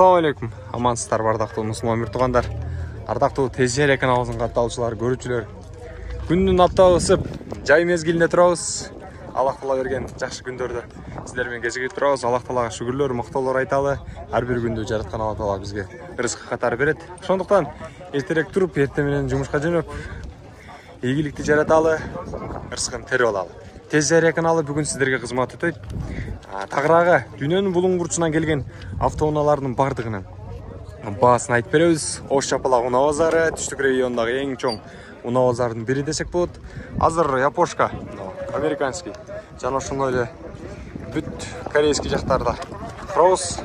ассалаумағалейкум амансыздар ба ардақты мұсылман туғандар ардақты тез жер каналымыздың қаттаушылары көрушілер. Күннің аптабы ысып жай мезгілінде тұрамыз. Аллах тағала берген жақсы күндерді сіздермен кезіге тұрамыз. Аллах тағалаға шүкірлер мақтаулар айталы. Әрбір күнді жаратқан алла тағала бізге рызық қатар береді. Сондықтан ертерек тұрып ертеменен жұмысқа жөніп игілікті жараталы ырысқын теріп алалы тез жария каналы бүгін сіздерге қызмет етеді. Тағырағы дүниенің бұлың бұрышынан келген автоунаалардың бардығының бағасын айтып береміз ош жапалақ унаа базары түштік региондағы ең чоң унаа базарының бірі десек болады. Азыр япошка американский жана ошондой эле бүт корейский жактарда турабыз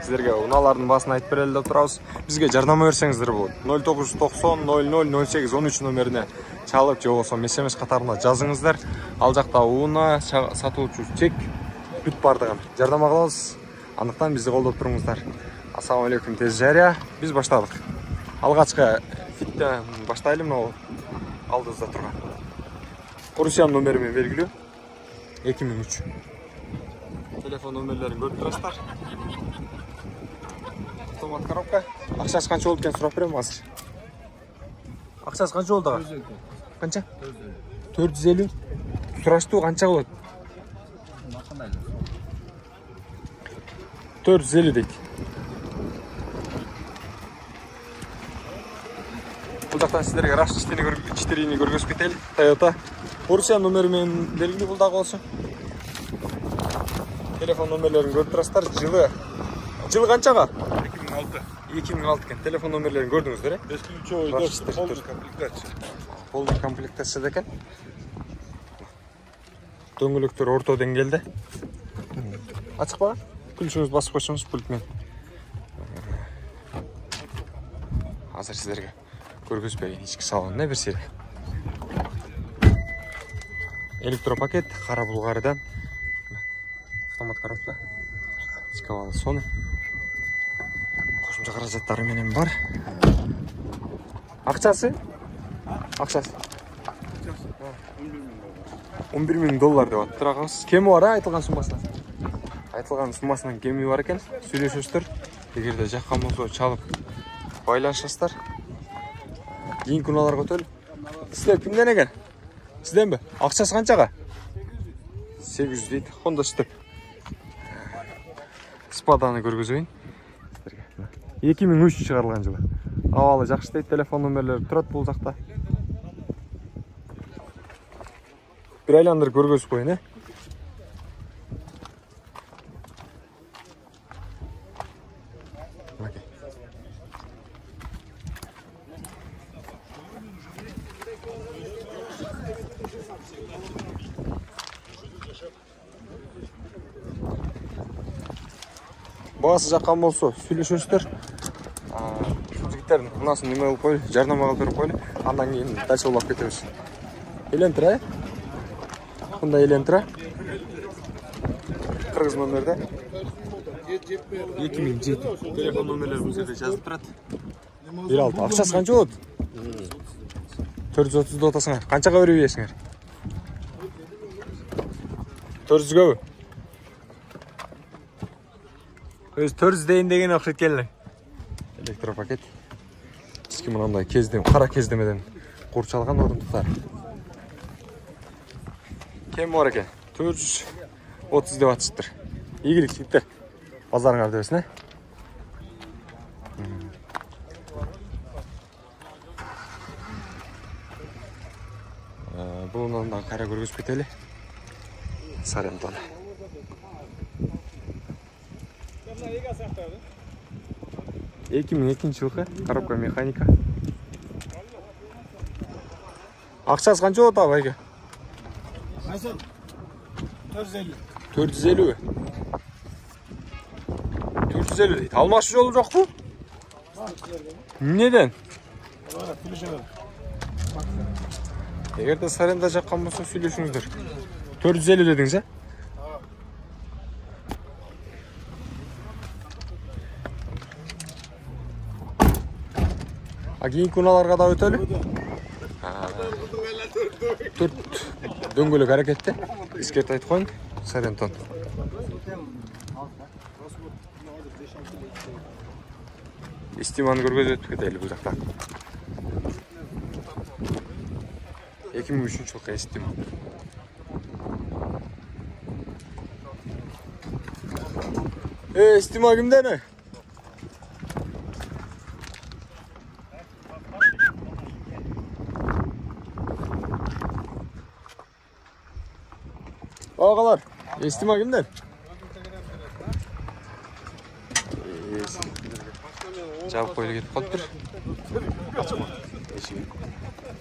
сіздерге унаалардын баасын айтып берели деп турабыз бизге жардама берсеңиздер болот ноль тогуз жүз токсон ноль ноль ноль сегиз он үч номерине чалып же болбосо смс катарында жазыңыздар. Ал жакта унаа сатуучу чек бүт бардығын кылабыз андыктан анықтан бізді қолдап тұрыңыздар ассалаумағалейкум тез жария біз баштадык. Алғашқы фиттен баштайлы мынау алдыңызда тұрған номери номерімен белгілі эки миң үч. Телефон номерлерін көріп тұрасыздар автомат коробка. Ақшасы қанша болды екенін сұрап берем азыр. Ақшасы қанша болды аға? Қанша төрт жүз елу сұрастыру қанша болады 450'dik. бұл жақтан сіздерге раш іштеріне көргізіп кетелік тойота бурсия нөмірімен белгілі бұл дағы осы телефон нөмірлерін көріп тұрасыздар жылы жылы Қанчаға? 2006. 2006 кен. алты екен телефон нөмірлерін көрдіңіздер иә исключой полный комплектация полный комплектацияда екен дөңгелектер орта деңгейде ашық па басып койсоңуз пульт менен азыр сиздерге көргөзүп берейин ички салонун э бир сири электропакет кара булгарыдан автомат коробка ички соны. Кошумча каражаттары менен бар. Акчасы акчасы он бир миң доллар. деп атыптыр агабыз кеми бар а айтылган суммасынан айтылган суммасынан кеми бар экен сүйлөшөсүздөр эгерде жаккан болсо чалып байланышасыздар кийинки унааларга өтөлү сиздер кимден экен сизденби акчасы канчага сегиз жүз дейт honda step спаданы көргөзөйүн эки миң үч чыгарылган жылы. Абалы жакшы дейт телефон номерлери турат бул жакта бир айландырып көргөзүп коеюн э баасы жаккан болсо сүйлөшөсүздөр жигиттердин мынасын неме коелу жарнама кылып берип коелу андан кийин дальше улап кетебиз элентра э? Мындай элентра. Кыргыз номерде эки миң жети телефон номерлери бул жерде жазылып турат бир алты. Акчасы канча болот төрт жүз отуз деп атасыңар канчага бере бересиңер төрт жүзгөбү өзү төрт жүз дейин деген экен эле электропакет ички мынандай кездем кара кездемеден курчалган орундуктар кем бар экен төрт жүз отуз деп атышыптыр ийгилик жигиттер базарыңар дебесин э бул унаны дагы кайра көргөзүп эки миң экинчи жылкы коробка механика. Акчасы канча болот ага байке төрт жүз элүү төрт жүз элүүбү төрт жүз элүү дейт алмашуу жолу жокпу эмнеден эгерде саренда жаккан болсо сүйлөшүңүздөр төрт жүз элүү дедиңиз э а кийинки унааларга да өтөлү төрт дөңгөлөк аракетте эскертип айтып коеюн сарентон истиманы көргөзүп өтүп кетели бул жакта эки миң үчүнчү жылкы эстима э эстима Кимдени Ağalar, estima kimden? жабып қойылып кетіп тұр Есігі.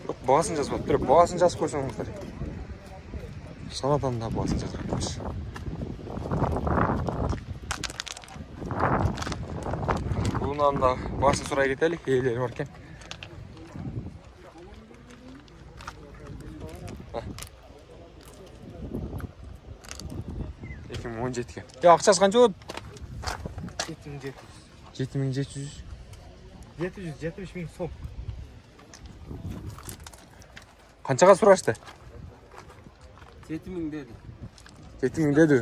жоқ бағасын жазбады тұр бағасын жазып қойсаңыздар шанадан да бағасын жазып бұнан да бағасын сұрай кетелік иелері бар екен екі мың он жетіге е ақшасы қанша болады жеті мың жеті жүз жеті мың жеті жүз жеті жүз жетпіс мың сом қаншаға сұрашты жеті мың деді жеті мың деді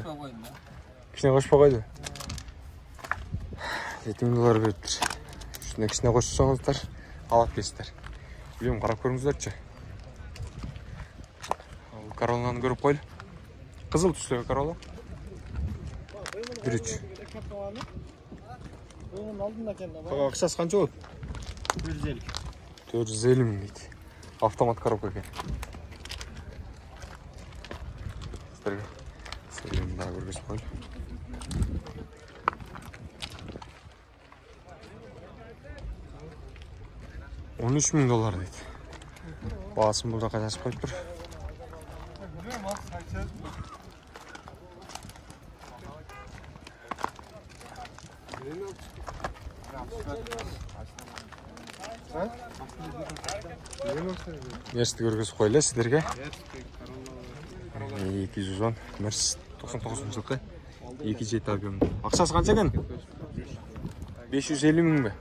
кішкене қоспай қойды жеті мың доллар беріп тұр үстіне кішкене қоссаңыздар алып келесіздер білемін қарап көріңіздерші ал короланы көріп қойлы қызыл түстегі корола бір екен ақшасы қанша болады бір жүз елу төрт жүз елу мың дейді автомат коробка екен сіздерге сәлемін дағы көргізіп қойлы он үш мың доллар дейді бағасын бұл жаққа жазып қойып тұр мерсті көргізіп қойлы сіздерге екі жүз он. Мерс тоқсан тоғызыншы жылқы. Екі жеті объем ақшасы қанша екен? Бес жүз елу мың ба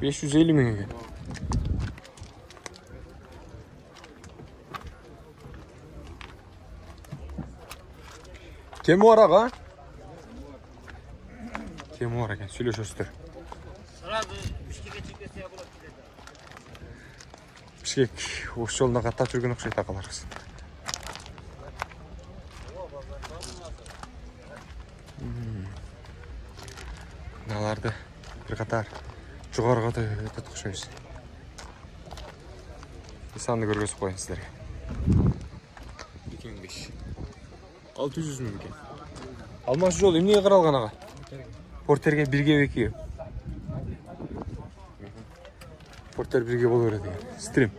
бес жүз кемі бар екен сөйлесесіздер бішкек осы жолына қаттап жүрген ұқсайды ағаларыңыз мыналарды бір қатар жоғарыға өтіп ұқсаймыз санды көргізіп қояйын сіздерге екі мың бес алты жүз мың екен алмасы жол емнеге қаралған аға Porter'e bilgi vekiyor. Porter bilgi bol öğretiyor. Stream.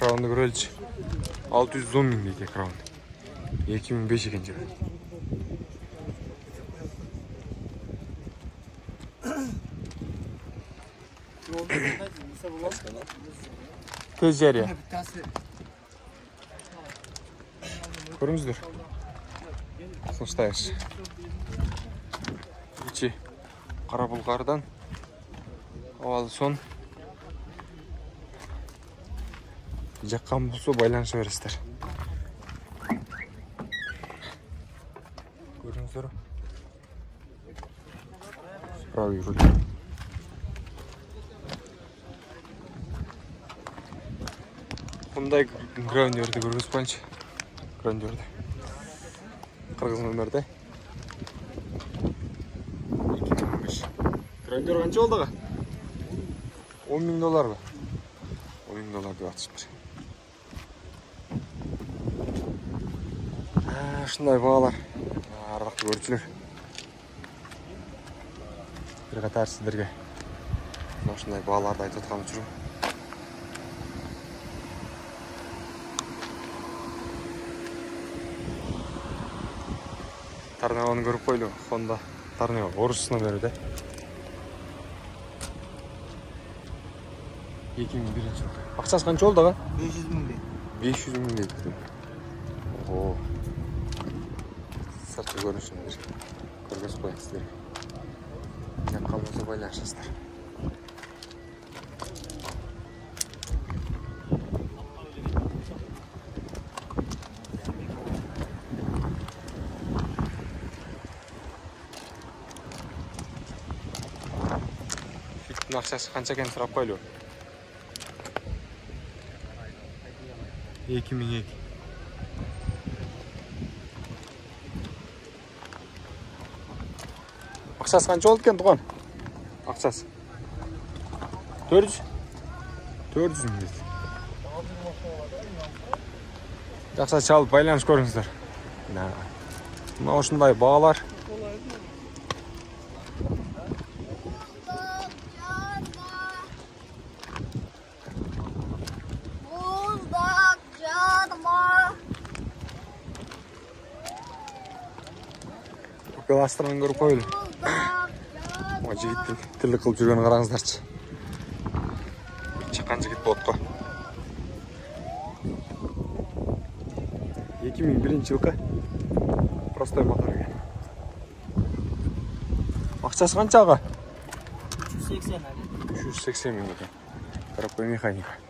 Crown'da Grölç 610 bin bilgi Crown. 2005 ikinci. Tezcer ya. Көріңіздер сыныштайықшы ичи қара бұлғардан ауалы сон жаққан болса байланыша бересіздер көрдіңіздер правый руль мұндай граундерді көргізіп қояйыншы граундерді қырғыз нөмірді екі мың он беш. Граундер қанша болды аға? Он мың доллар ба? Он мың доллар деп ушундай баалар ардактуу көрүүчүлөр бир катар сиздерге. Мына ушундай бааларды айтып аткан учурум. Торнеону көрүп койлу honda торнео орус номери да эки миң биринчи жылы акчасы канча болду ага бес жүз мың дейді беш жүз мың дейт ого. Сыртқы көрінісін көргізіп қояйын сіздерге жаққан болса байланышасыздар. Акчасы канча экенин сурап коелу эки миң эки акчасы канча болот экен тууган акчасы төрт жүз төрт жүз миң дейт жакшы чалып байланышып көрүңүздөр мына мына ушундай canıma Мына жигиттин тірлік кылып жүргөнүн караңыздарчы чакан жигит болот го эки миң биринчи жылкы простой мотор экен акчасы канча ага 180 abi. үч жүз сексен миң экен коробка механика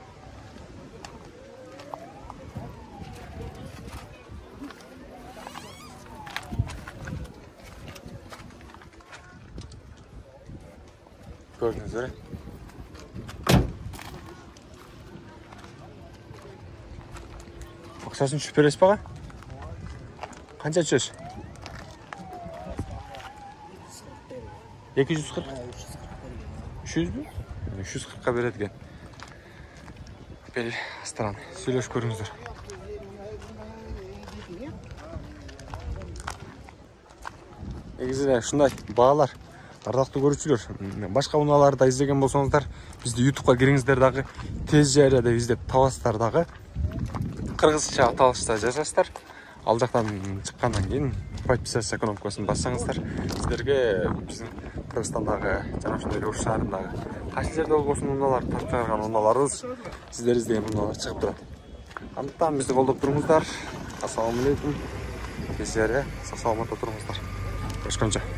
көрдүңүздөр э акчасын түшүп бересиз бага канча түшөсүз эки жүз кырк үч жүзбү үч жүз кыркка берет экен бел стран. Сүйлөшүп көрүңүздөр негизи эле ушундай көрүүчүлөр м, башка унааларды издеген болсоңуздар бизди ютубка кириңиздер дагы тез жайра деп издеп табасыздар дагы кыргызча аталышта жазасыздар. Ал жактан чыккандан кийин подписаться кнопкасын бассаңыздар сиздерге биздин кыргызстандагы жана ошондой эле ош шаарындагы кайсы жерде болбосун унаалар унааларыбыз сиздер издеген унаалар чыгып турат андыктан бизди колдоп туруңуздар ассаламу алейкум тез жайра сак саламатта туруңуздар көрүшкөнчө